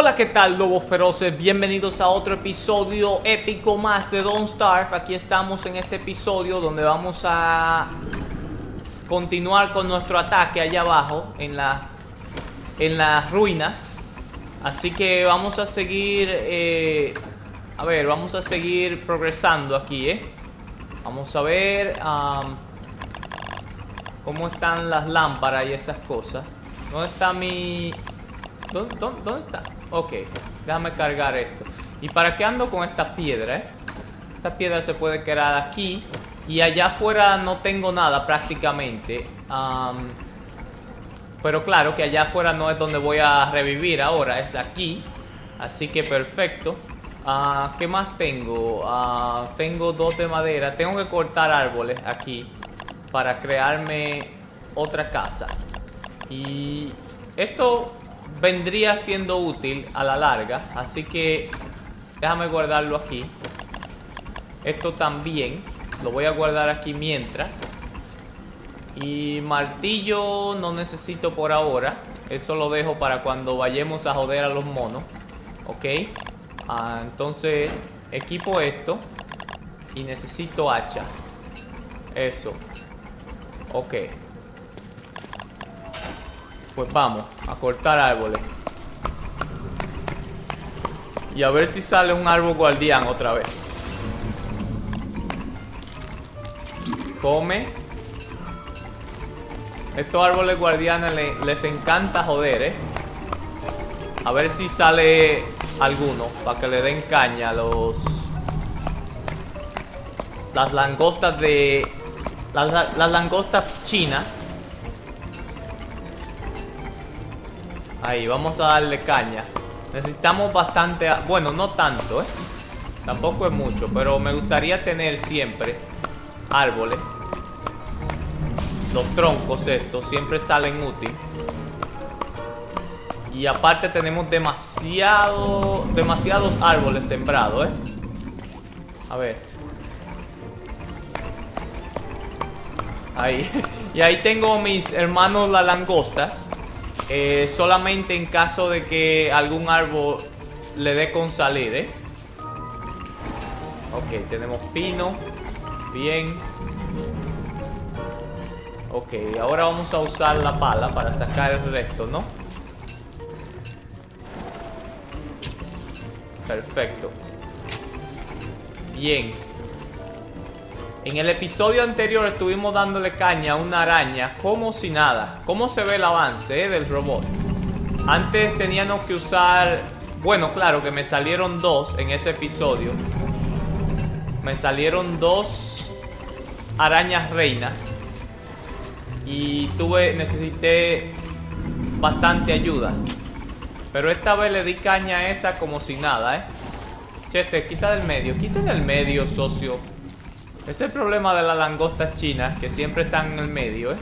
Hola, ¿qué tal, lobos feroces? Bienvenidos a otro episodio épico más de Don't Starve. Aquí estamos en este episodio donde vamos a continuar con nuestro ataque allá abajo en, la, en las ruinas. Así que vamos a seguir, eh, a ver, vamos a seguir progresando aquí, ¿eh? Vamos a ver cómo están las lámparas y esas cosas. ¿Dónde está mi...? ¿Dónde, dónde, dónde está? Ok, déjame cargar esto. ¿Y para qué ando con esta piedra? Esta piedra se puede quedar aquí. Y allá afuera no tengo nada prácticamente. Pero claro que allá afuera no es donde voy a revivir ahora, es aquí. Así que perfecto. Ah, ¿Qué más tengo? Ah, tengo dos de madera. Tengo que cortar árboles aquí para crearme otra casa. Y esto vendría siendo útil a la larga. Así que déjame guardarlo aquí. Esto también. Lo voy a guardar aquí mientras. Y martillo no necesito por ahora. Eso lo dejo para cuando vayamos a joder a los monos. Ok. Ah, entonces equipo esto. Y necesito hacha. Eso. Ok. Pues vamos a cortar árboles. Y a ver si sale un árbol guardián otra vez. Come. Estos árboles guardianes les encanta joder, ¿eh? A ver si sale alguno para que le den caña a los... Las langostas de... Las, langostas chinas Ahí, vamos a darle caña. Necesitamos bastante... Bueno, no tanto, ¿eh? Tampoco es mucho, pero me gustaría tener siempre árboles. Los troncos estos siempre salen útiles. Y aparte tenemos demasiado, demasiados árboles sembrados, ¿eh? A ver. Ahí. Y ahí tengo mis hermanos las langostas. Eh, solamente en caso de que algún árbol le dé con salir, ¿eh? Ok, tenemos pino. Bien. Ok, ahora vamos a usar la pala para sacar el resto, ¿no? Perfecto. Bien. En el episodio anterior estuvimos dándole caña a una araña como si nada. ¿Cómo se ve el avance eh, del robot? Antes teníamos que usar... Bueno, claro que me salieron dos en ese episodio. Me salieron dos arañas reinas. Y tuve... Necesité bastante ayuda. Pero esta vez le di caña a esa como si nada, ¿eh? Chete, quita del medio. Quita del medio, socio. Es el problema de las langostas chinas, que siempre están en el medio, ¿eh?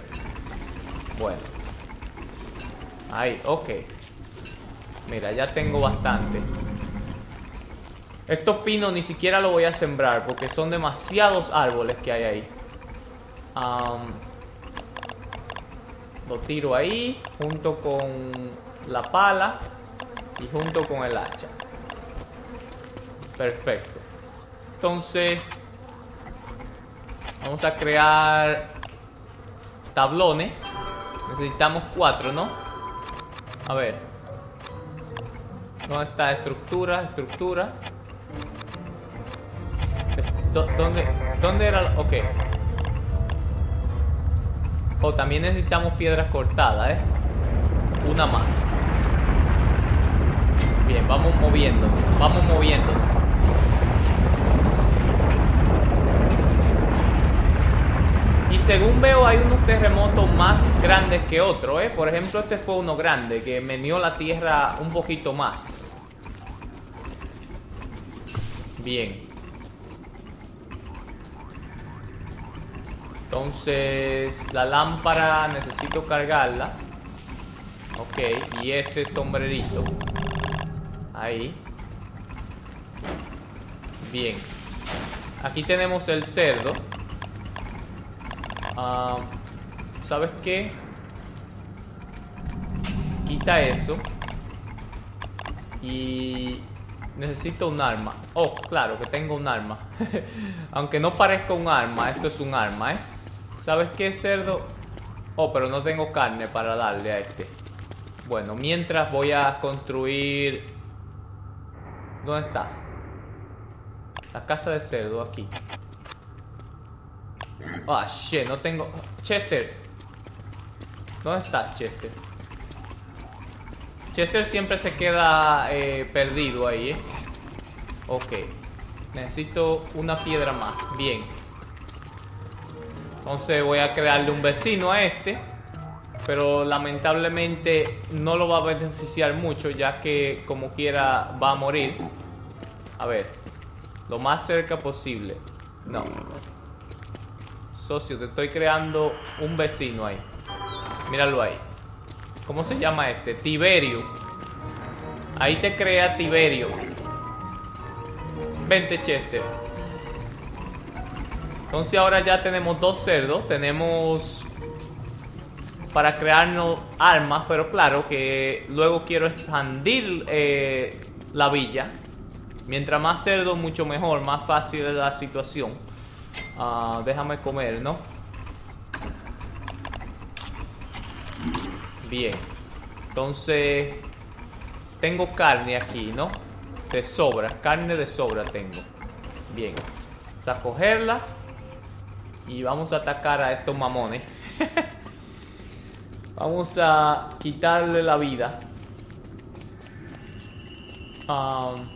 Bueno. Ahí, ok. Mira, ya tengo bastante. Estos pinos ni siquiera los voy a sembrar porque son demasiados árboles que hay ahí. lo tiro ahí junto con la pala y junto con el hacha. Perfecto. Entonces, Vamos a crear tablones. Necesitamos cuatro, ¿no? A ver. ¿Dónde está? Estructura, estructura. ¿Dónde, dónde era? Ok. Oh, también necesitamos piedras cortadas, ¿eh? Una más. Bien, vamos moviendo. Vamos moviendo. Según veo hay unos terremotos más grandes que otros, ¿eh? Por ejemplo, este fue uno grande que menió la tierra un poquito más. Bien. Entonces, la lámpara necesito cargarla. Ok, y este sombrerito. Ahí. Bien. Aquí tenemos el cerdo. ¿Sabes qué? Quita eso. Y necesito un arma. Oh, claro que tengo un arma. Aunque no parezca un arma, esto es un arma, ¿eh? ¿Sabes qué, cerdo? Oh, pero no tengo carne para darle a este. Bueno, mientras voy a construir... ¿Dónde está? La casa de cerdo, aquí. Ah, shit, no tengo... Chester. ¿Dónde está Chester? Chester siempre se queda eh, perdido ahí, ¿eh? Ok. Necesito una piedra más. Bien. Entonces voy a crearle un vecino a este. Pero lamentablemente no lo va a beneficiar mucho ya que como quiera va a morir. A ver. Lo más cerca posible. No. Socio, te estoy creando un vecino ahí. Míralo ahí. ¿Cómo se llama este? Tiberio. Ahí te crea Tiberio. Vente, Chester. Entonces ahora ya tenemos dos cerdos. Tenemos para crearnos armas. Pero claro que luego quiero expandir eh, la villa. Mientras más cerdo, mucho mejor. Más fácil es la situación. Ah, déjame comer, ¿no? Bien. Entonces, tengo carne aquí, ¿no? De sobra, carne de sobra tengo. Bien. Vamos a cogerla. Y vamos a atacar a estos mamones. vamos a quitarle la vida. Um,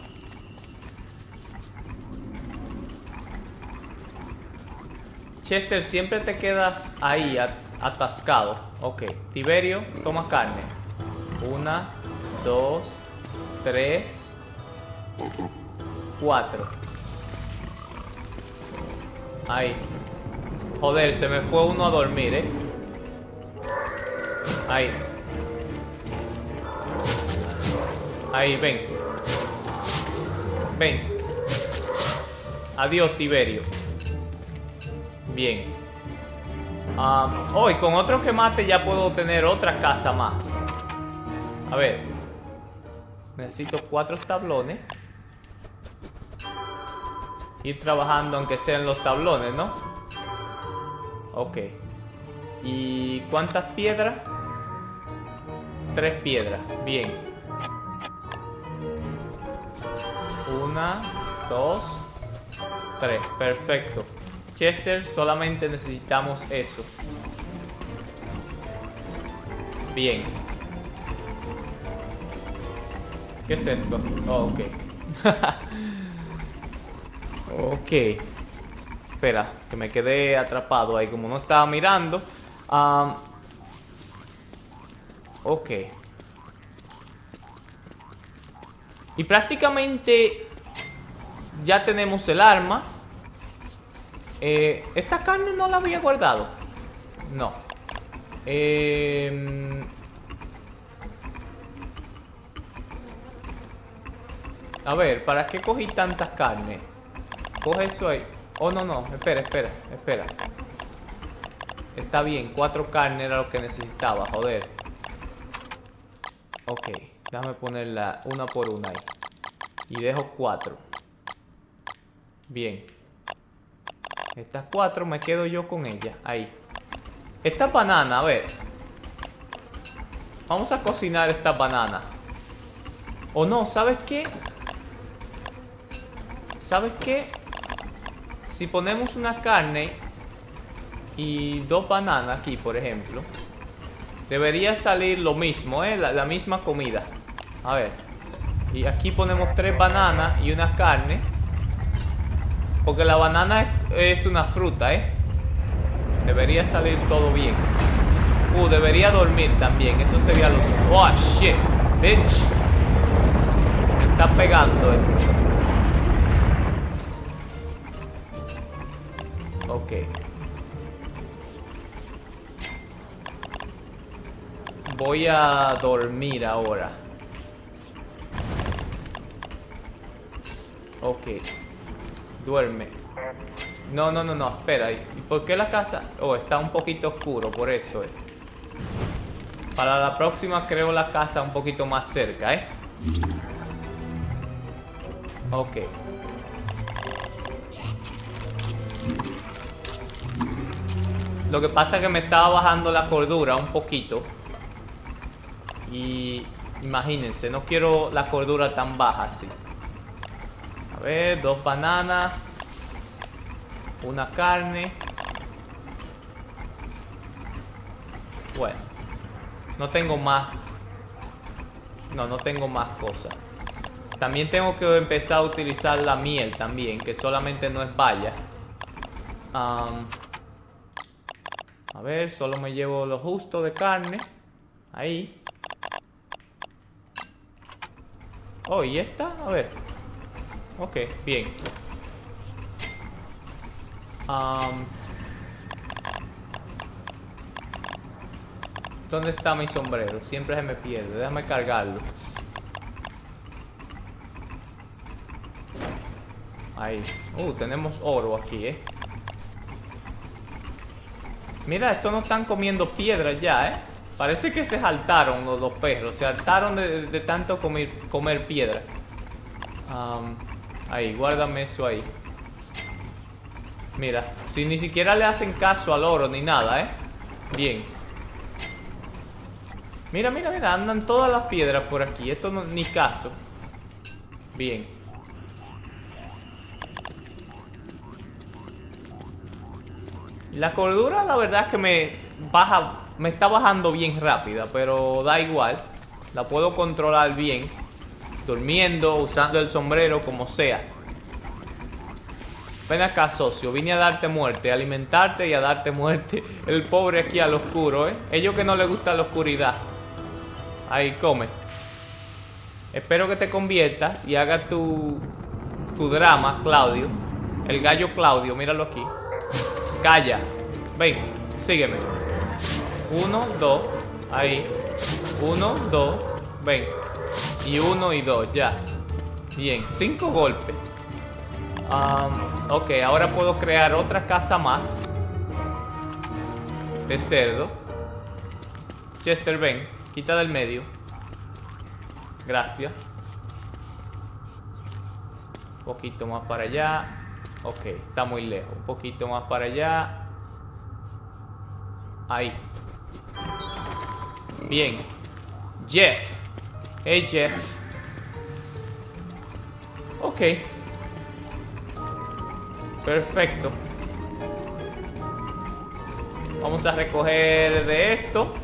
Chester, siempre te quedas ahí atascado. Ok, Tiberio, toma carne. Una, dos, tres, cuatro. Ahí. Joder, se me fue uno a dormir, ¿eh? Ahí. Ahí, ven. Ven. Adiós, Tiberio. Bien. Hoy con otro que mate ya puedo tener otra casa más. A ver. Necesito cuatro tablones. Ir trabajando aunque sean los tablones, ¿no? Ok. ¿Y cuántas piedras? Tres piedras. Bien. Una, dos, tres. Perfecto. Chester, solamente necesitamos eso. Bien. ¿Qué es esto? Oh, ok. ok. Espera, que me quedé atrapado ahí como no estaba mirando. ok. Y prácticamente ya tenemos el arma. Eh, ¿Esta carne no la había guardado? No. Eh, a ver, ¿para qué cogí tantas carnes? Coge eso ahí. Oh, no, no. Espera, espera, espera. Está bien, cuatro carnes era lo que necesitaba, joder. Ok, déjame ponerla una por una ahí. Y dejo cuatro. Bien. Estas cuatro me quedo yo con ellas. Ahí. Esta banana, a ver. Vamos a cocinar esta banana. O no, ¿sabes qué? ¿Sabes qué? Si ponemos una carne y dos bananas aquí, por ejemplo, debería salir lo mismo, ¿eh? La, la misma comida. A ver. Y aquí ponemos tres bananas y una carne. Porque la banana es, una fruta, ¿eh? Debería salir todo bien. Uh, debería dormir también. Eso sería lo... Oh, shit. Bitch. Me está pegando, eh. Ok. Voy a dormir ahora. Ok. Duerme. No, no, no, no, espera. ¿Y por qué la casa? Oh, está un poquito oscuro, por eso es. Para la próxima creo la casa un poquito más cerca, ¿eh? Ok. Lo que pasa es que me estaba bajando la cordura un poquito. Y imagínense, no quiero la cordura tan baja así. A ver, dos bananas. Una carne. Bueno. No tengo más. No, no tengo más cosas. También tengo que empezar a utilizar la miel también, que solamente no es valla. a ver, solo me llevo lo justo de carne. Ahí. Oh, ¿y esta? A ver. Ok, bien. ¿Dónde está mi sombrero? Siempre se me pierde. Déjame cargarlo. Ahí. Uh, tenemos oro aquí, ¿eh? Mira, estos no están comiendo piedras ya, ¿eh? Parece que se saltaron los dos perros. Se saltaron de, tanto comer, comer piedra. Ahí, guárdame eso ahí. Mira, si ni siquiera le hacen caso al oro ni nada, ¿eh? Bien. Mira, mira, mira, andan todas las piedras por aquí. Esto no, ni caso. Bien. La cordura la verdad es que me baja, me está bajando bien rápida, pero da igual. La puedo controlar bien, durmiendo, usando el sombrero, como sea. Ven acá, socio, vine a darte muerte, a alimentarte y a darte muerte. El pobre aquí al oscuro, ¿eh? Ellos que no le gusta la oscuridad. Ahí, come. Espero que te conviertas y haga tu, tu drama, Claudio. El gallo Claudio, míralo aquí. Calla. Ven, sígueme. Uno, dos. Ahí. Uno, dos. Ven. Y uno y dos, ya. Bien, cinco golpes. ok, ahora puedo crear otra casa más. De cerdo. Chester, ven. Quita del medio. Gracias. Un poquito más para allá. Ok, está muy lejos. Un poquito más para allá. Ahí. Bien. Jeff. Hey, Jeff. Ok. Perfecto. Vamos a recoger de esto.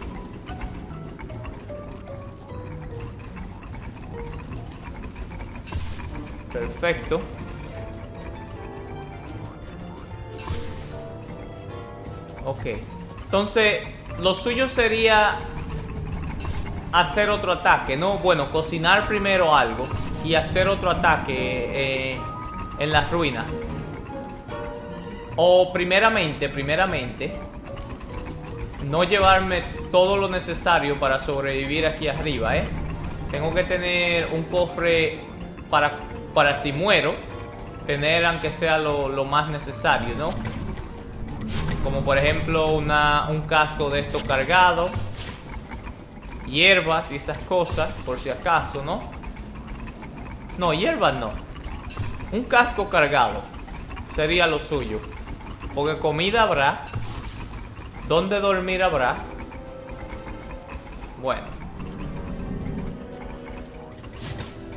Perfecto. Ok. Entonces, lo suyo sería hacer otro ataque, ¿no? Bueno, cocinar primero algo y hacer otro ataque eh, en las ruinas. O primeramente, primeramente, no llevarme todo lo necesario para sobrevivir aquí arriba, ¿eh? Tengo que tener un cofre para, para si muero, tener aunque sea lo, lo más necesario, ¿no? Como por ejemplo una, un casco de esto cargado. Hierbas y esas cosas, por si acaso, ¿no? No, hierbas no. Un casco cargado sería lo suyo. Porque comida habrá. Donde dormir habrá. Bueno.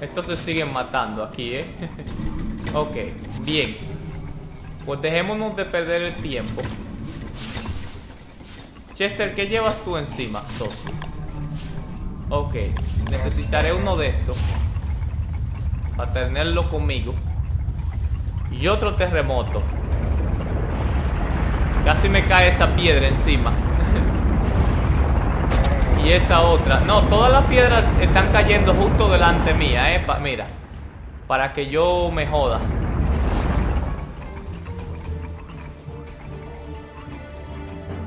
Estos se siguen matando aquí, ¿eh? ok, bien. Pues dejémonos de perder el tiempo. Chester, ¿qué llevas tú encima, socio? Ok, necesitaré uno de estos para tenerlo conmigo. Y otro terremoto. Casi me cae esa piedra encima. y esa otra. No, todas las piedras están cayendo justo delante mía, eh. mira. Para que yo me joda.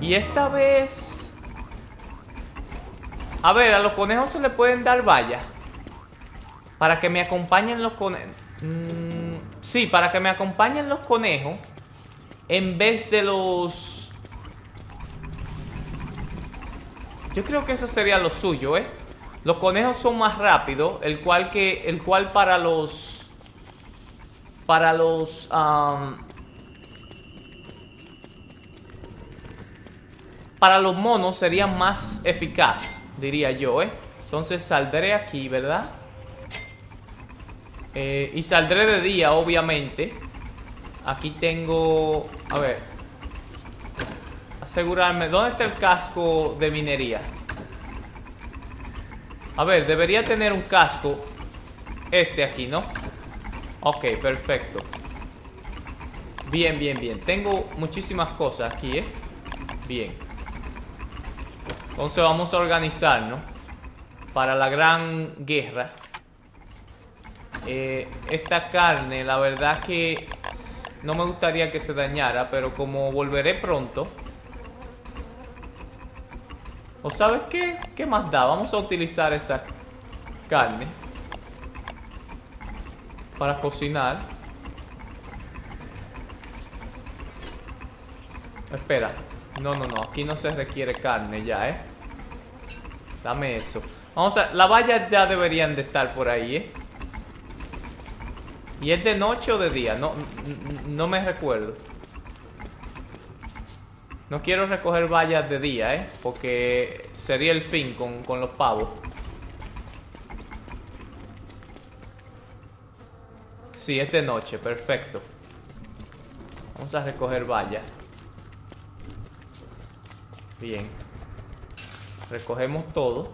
Y esta vez... A ver, a los conejos se le pueden dar vallas. Para que me acompañen los conejos. Mm, sí, para que me acompañen los conejos. En vez de los... Yo creo que eso sería lo suyo, ¿eh? Los conejos son más rápidos, el cual que el cual para los para los... para los monos sería más eficaz, diría yo, ¿eh? Entonces saldré aquí, ¿verdad? Eh, y saldré de día, obviamente. Aquí tengo... A ver. Asegurarme. ¿Dónde está el casco de minería? A ver, debería tener un casco. Este aquí, ¿no? Ok, perfecto. Bien, bien, bien. Tengo muchísimas cosas aquí, ¿eh? Bien. Entonces vamos a organizarnos para la gran guerra. Eh, esta carne, la verdad que no me gustaría que se dañara, pero como volveré pronto... ¿O sabes qué? ¿Qué más da? Vamos a utilizar esa carne para cocinar. Espera. No, no, no. Aquí no se requiere carne ya, ¿eh? Dame eso. Vamos a... Las vallas ya deberían de estar por ahí, ¿eh? ¿Y es de noche o de día? No, no me recuerdo. No quiero recoger vallas de día, ¿eh? Porque sería el fin con, con los pavos. Sí, es de noche, perfecto. Vamos a recoger vallas. Bien. Recogemos todo.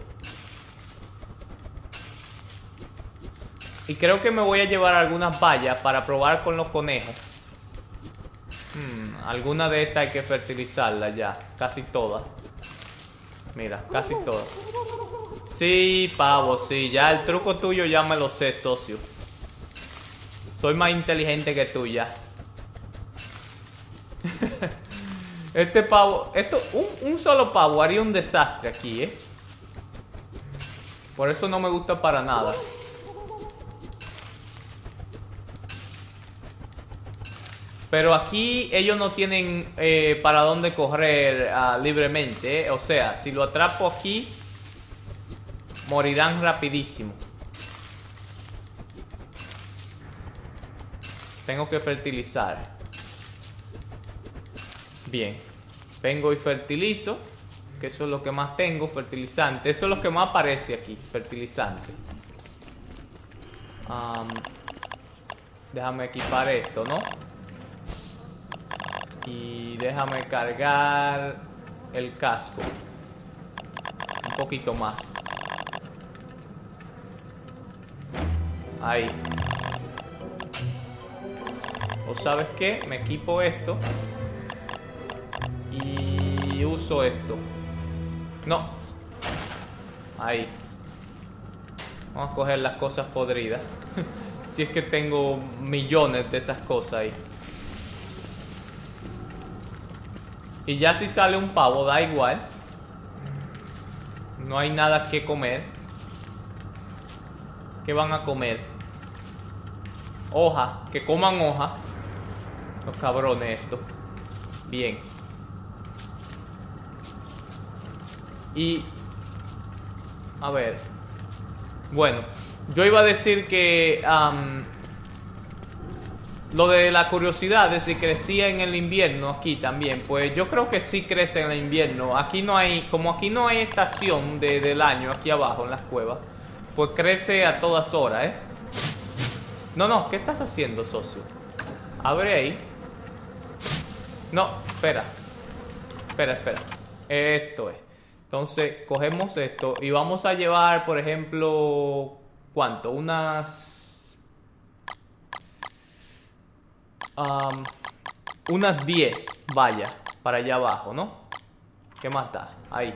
Y creo que me voy a llevar algunas vallas para probar con los conejos. Hmm, alguna de estas hay que fertilizarla ya. Casi todas. Mira, casi todas. Sí, pavo, sí. Ya el truco tuyo ya me lo sé, socio. Soy más inteligente que tú ya. este pavo... Esto, un, un solo pavo haría un desastre aquí, ¿eh? Por eso no me gusta para nada. Pero aquí ellos no tienen eh, para dónde correr ah, libremente. Eh. O sea, si lo atrapo aquí, morirán rapidísimo. Tengo que fertilizar. Bien. Vengo y fertilizo. Que eso es lo que más tengo, fertilizante. Eso es lo que más aparece aquí, fertilizante. déjame equipar esto, ¿no? Y déjame cargar el casco. Un poquito más. Ahí. ¿O sabes qué? Me equipo esto. Y uso esto. No. Ahí. Vamos a coger las cosas podridas. si es que tengo millones de esas cosas ahí. Y ya si sale un pavo, da igual. No hay nada que comer. ¿Qué van a comer? Hoja. Que coman hoja. Los cabrones esto. Bien. Y... A ver. Bueno. Yo iba a decir que... Lo de la curiosidad de si crecía en el invierno aquí también, pues yo creo que sí crece en el invierno. Aquí no hay, como aquí no hay estación de, del año aquí abajo en las cuevas, pues crece a todas horas, ¿eh? No, no, ¿qué estás haciendo, socio? Abre ahí. No, espera. Espera, espera. Esto es. Entonces, cogemos esto y vamos a llevar, por ejemplo, ¿cuánto? Unas unas 10 vallas para allá abajo, ¿no? ¿Qué más está? Ahí.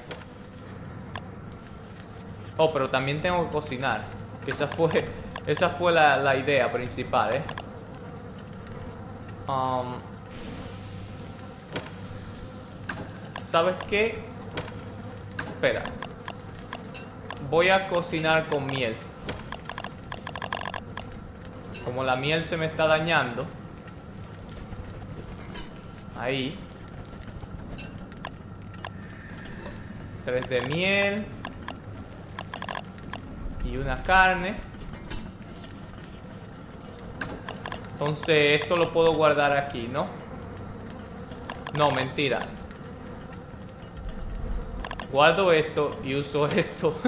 Oh, pero también tengo que cocinar. Esa fue, esa fue la, idea principal, ¿eh? ¿Sabes qué? Espera. Voy a cocinar con miel. Como la miel se me está dañando. Ahí. Tres de miel. Y una carne. Entonces esto lo puedo guardar aquí, ¿no? No, mentira. Guardo esto y uso esto.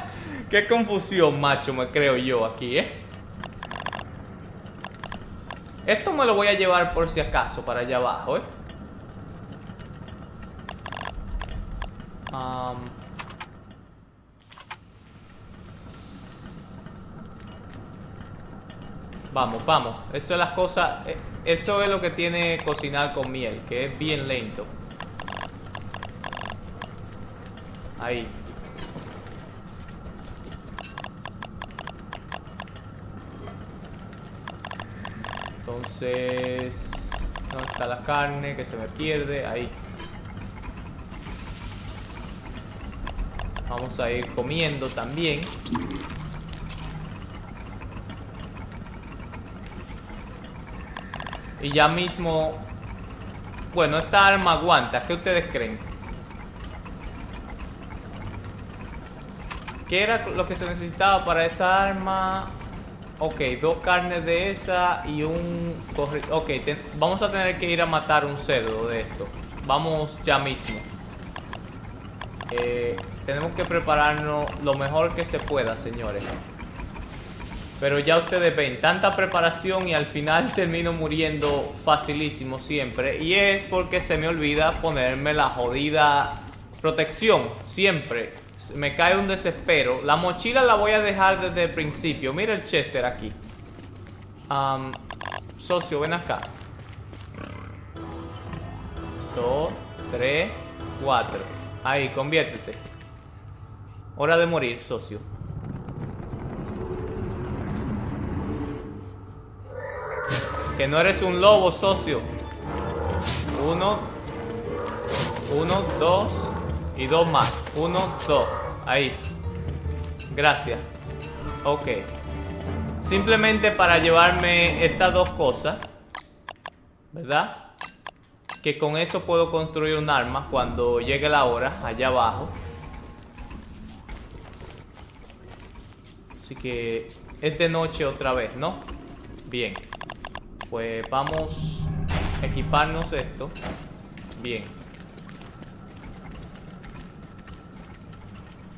Qué confusión, macho, me creo yo aquí, ¿eh? Esto me lo voy a llevar por si acaso para allá abajo, ¿eh? Vamos, vamos. Eso es las cosas. Eh, eso es lo que tiene cocinar con miel, que es bien lento. Ahí. Entonces... ¿Dónde está la carne que se me pierde? Ahí. Vamos a ir comiendo también. Y ya mismo... Bueno, esta arma aguanta. ¿Qué ustedes creen? ¿Qué era lo que se necesitaba para esa arma? Ok, dos carnes de esa y un... Ok, vamos a tener que ir a matar un cerdo de esto. Vamos ya mismo. Eh, tenemos que prepararnos lo mejor que se pueda, señores. Pero ya ustedes ven, tanta preparación y al final termino muriendo facilísimo siempre. Y es porque se me olvida ponerme la jodida protección, siempre me cae un desespero. La mochila la voy a dejar desde el principio. Mira el Chester aquí. socio, ven acá. Dos, tres, cuatro. Ahí, conviértete. Hora de morir, socio. Que no eres un lobo, socio. Uno. Uno, dos. Y dos más. Uno, dos. Ahí. Gracias. Ok. Simplemente para llevarme estas dos cosas. ¿Verdad? Que con eso puedo construir un arma cuando llegue la hora, allá abajo. Así que es de noche otra vez, ¿no? Bien. Pues vamos a equiparnos esto. Bien.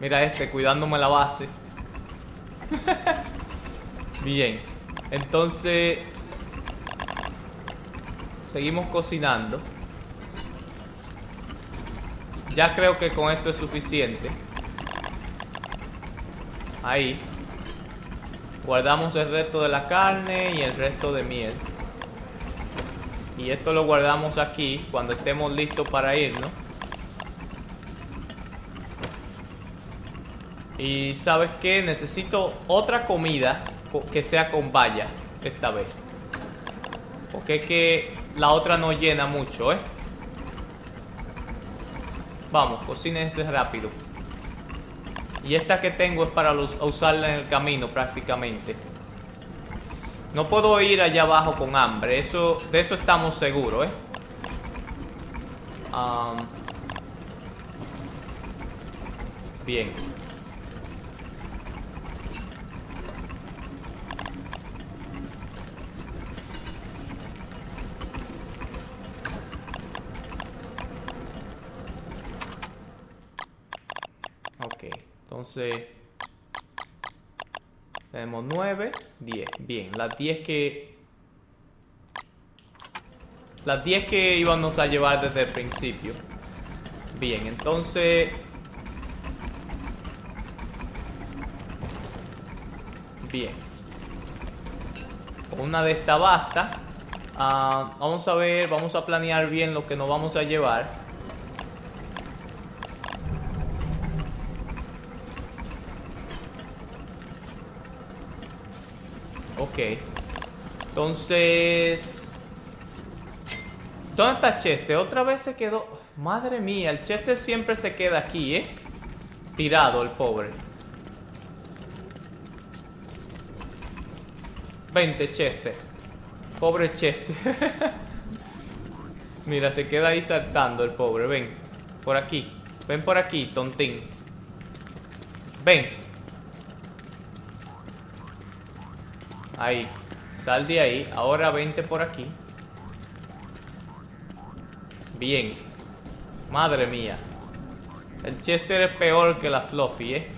Mira este, cuidándome la base. Bien. Entonces... Seguimos cocinando. Ya creo que con esto es suficiente. Ahí. Guardamos el resto de la carne y el resto de miel. Y esto lo guardamos aquí cuando estemos listos para irnos. Y ¿sabes qué? Necesito otra comida que sea con valla esta vez. Porque es que la otra no llena mucho, ¿eh? Vamos, cocinen este rápido. Y esta que tengo es para usarla en el camino prácticamente. No puedo ir allá abajo con hambre. Eso, de eso estamos seguros, ¿eh? bien. Entonces, tenemos 9, 10. Bien, las 10 que... Las 10 que íbamos a llevar desde el principio. Bien, entonces... Bien. Una de estas basta. Ah, vamos a ver, vamos a planear bien lo que nos vamos a llevar. Ok. Entonces... ¿Dónde está Chester? Otra vez se quedó... Madre mía, el Chester siempre se queda aquí, ¿eh? Tirado el pobre. Vente, Chester. Pobre Chester. Mira, se queda ahí saltando el pobre. Ven. Por aquí. Ven por aquí, tontín. Ven. Ahí. Sal de ahí. Ahora vente por aquí. Bien. Madre mía. El Chester es peor que la Fluffy, ¿eh?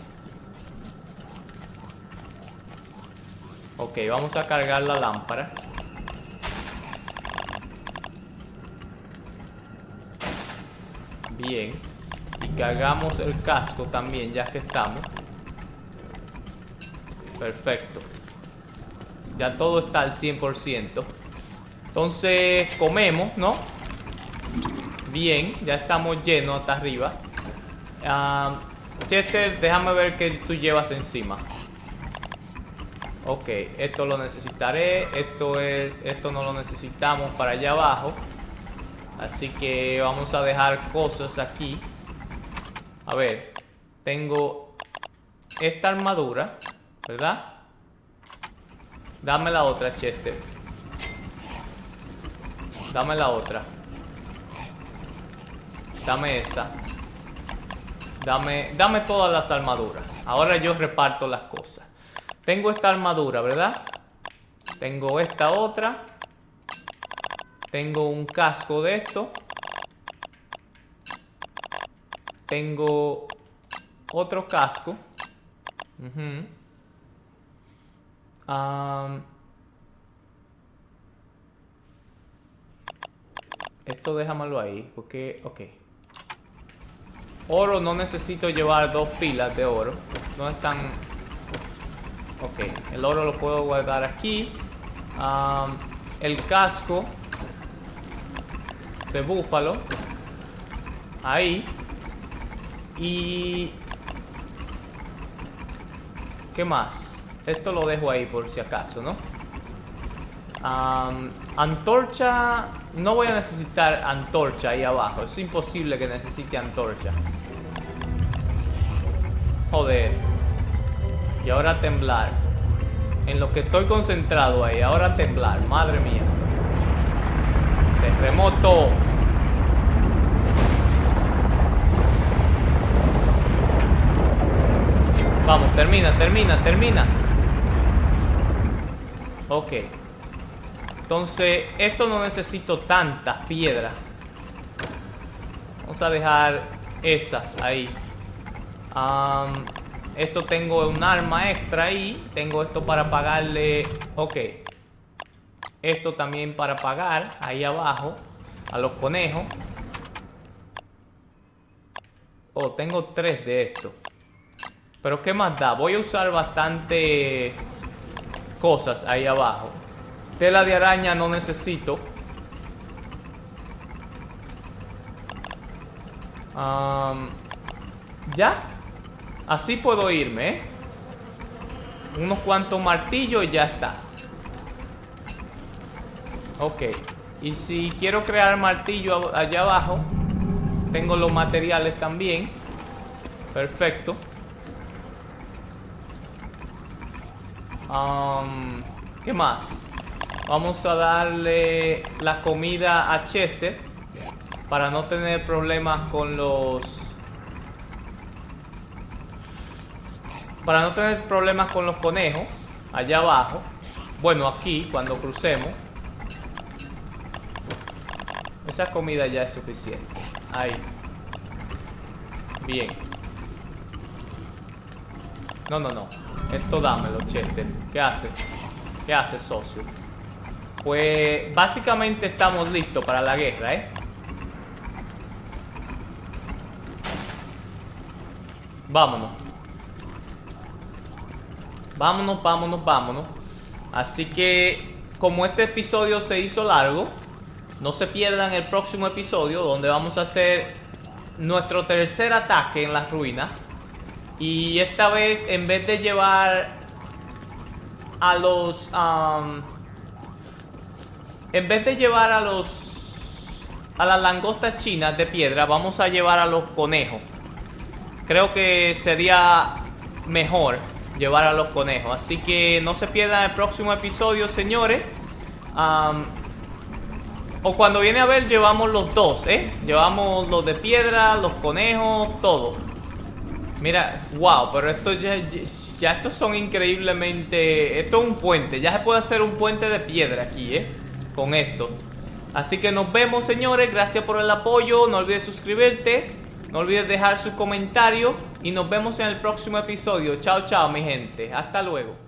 Ok, vamos a cargar la lámpara. Bien. Y cargamos el casco también, ya que estamos. Perfecto. Ya todo está al 100%. Entonces, comemos, ¿no? Bien, ya estamos llenos hasta arriba. Ah, Chester, déjame ver qué tú llevas encima. Ok, esto lo necesitaré. Esto es. Esto no lo necesitamos para allá abajo. Así que vamos a dejar cosas aquí. A ver, tengo esta armadura, ¿verdad? Dame la otra, Chester. Dame la otra. Dame esa. Dame, dame todas las armaduras. Ahora yo reparto las cosas. Tengo esta armadura, ¿verdad? Tengo esta otra. Tengo un casco de esto. Tengo otro casco. Esto déjamelo ahí, porque, ok. Oro no necesito llevar dos pilas de oro. No están... Ok, el oro lo puedo guardar aquí. el casco de búfalo. Ahí. Y... ¿Qué más? Esto lo dejo ahí por si acaso, ¿no? antorcha... No voy a necesitar antorcha ahí abajo. Es imposible que necesite antorcha. Joder. Y ahora temblar. En lo que estoy concentrado ahí. Ahora temblar. Madre mía. Terremoto. Vamos, termina, termina, termina. Ok. Entonces, esto no necesito tantas piedras. Vamos a dejar esas ahí. esto tengo un arma extra ahí. Tengo esto para pagarle... Ok. Esto también para pagar ahí abajo a los conejos. Oh, tengo tres de esto. Pero ¿qué más da? Voy a usar bastante cosas ahí abajo. Tela de araña no necesito. ya. Así puedo irme, ¿eh? Unos cuantos martillos y ya está. Ok. Y si quiero crear martillo allá abajo, tengo los materiales también. Perfecto. ¿Qué más? Vamos a darle la comida a Chester para no tener problemas con los... Para no tener problemas con los conejos allá abajo. Bueno, aquí, cuando crucemos. Esa comida ya es suficiente. Ahí. Bien. No, no, no. Esto dámelo, Chester. ¿Qué hace? ¿Qué hace, socio? Pues básicamente estamos listos para la guerra, ¿eh? Vámonos. Vámonos, vámonos, vámonos. Así que, como este episodio se hizo largo, no se pierdan el próximo episodio donde vamos a hacer nuestro tercer ataque en las ruinas. Y esta vez, en vez de llevar a los... en vez de llevar a los... A las langostas chinas de piedra, vamos a llevar a los conejos. Creo que sería mejor llevar a los conejos. Así que no se pierdan el próximo episodio, señores. o cuando viene a ver, llevamos los dos, ¿eh? Llevamos los de piedra, los conejos, todo. Mira, wow, pero esto ya, Ya estos son increíblemente... Esto es un puente. Ya se puede hacer un puente de piedra aquí, ¿eh? Con esto. Así que nos vemos, señores. Gracias por el apoyo. No olvides suscribirte. No olvides dejar su comentario. Y nos vemos en el próximo episodio. Chao, chao, mi gente. Hasta luego.